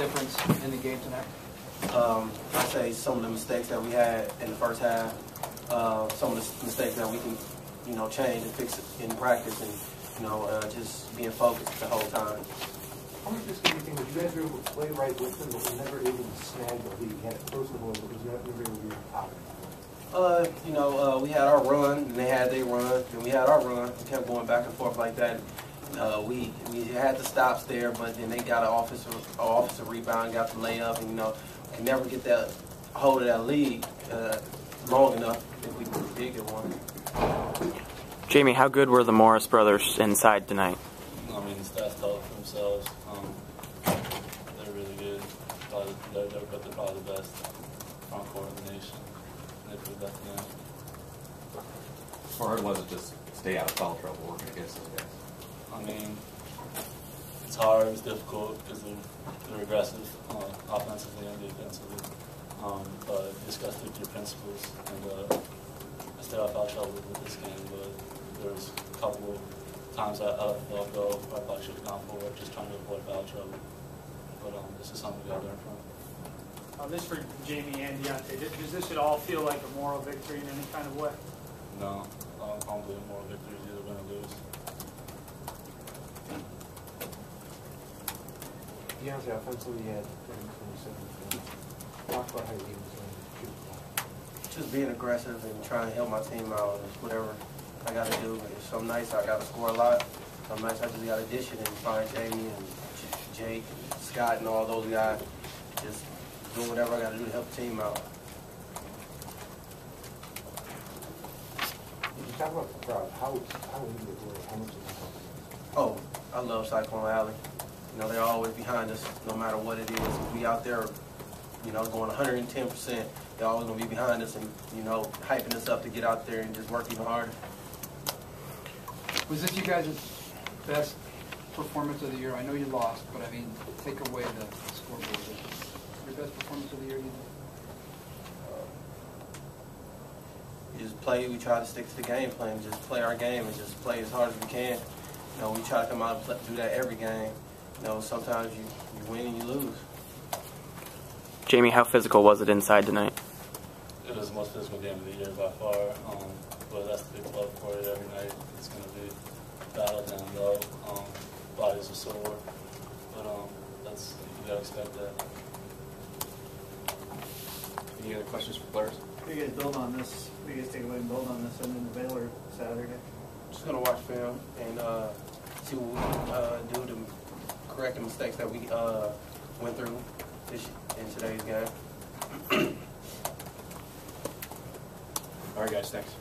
difference in the game tonight? Um, I say some of the mistakes that we had in the first half, uh, some of the mistakes that we can, you know, change and fix in practice, and you know, uh, just being focused the whole time. How much risky do you think that you guys were able to play right with them, but were never able to snag the lead? You had it close to the ball, but was never able to be on top? Uh, you know, uh, we had our run, and they had their run, and we had our run. We kept going back and forth like that. Uh, we we had the stops there, but then they got an offensive an offensive rebound, got the layup, and you know, can never get that hold of that lead uh, long enough if we did get one. Jamie, how good were the Morris brothers inside tonight? I mean, the stats talk for themselves. Um, they're really good. Probably, they're, they're, but they're probably the best front court in the nation. And they proved that tonight. How hard was it just stay out of foul trouble working against those guys? I mean, it's hard. It's difficult because they're, they're aggressive uh, offensively and defensively. Um, but just got to stick to your principles and uh, I of foul trouble with this game. But there was a couple times I, I let the go where I probably should have gone for it, just trying to avoid foul trouble. But um, this is something we got to learn from. Uh, this for Jamie and Diante. Does does this at all feel like a moral victory in any kind of way? No, I don't, I don't believe moral victories either win or lose. Diante offensively, you had 27 points. Talk about how your was going to shoot the ball. Just being aggressive and trying to help my team out is whatever I got to do. It's some nights I got to score a lot. Some nights I just got to dish it and find Jamie and Jake and Scott and all those guys. Just doing whatever I got to do to help the team out. Did you talk about the crowd? How, how needed it was? How much did it? Oh, I love Cyclone Alley. You know, they're always behind us, no matter what it is. If we out there, you know, going 110%, they're always going to be behind us and, you know, hyping us up to get out there and just work even harder. Was this you guys' best performance of the year? I know you lost, but I mean, take away the scoreboard. Your best performance of the year, you think? We just play, we try to stick to the game plan, just play our game and just play as hard as we can. You know, we try to come out and do that every game. You know, sometimes you, you win and you lose. Jamie, how physical was it inside tonight? It was the most physical game of the year by far. Um, but that's the big club for it every night. It's going to be battle down low. Um, bodies are sore. But um, that's you got to expect that. Any other questions for players? What do you guys build on this? What do you guys take away and build on this and then the Baylor Saturday? Just going to watch film and uh, see what we uh, do to correct the mistakes that we uh, went through this, in today's game. All right, guys, thanks.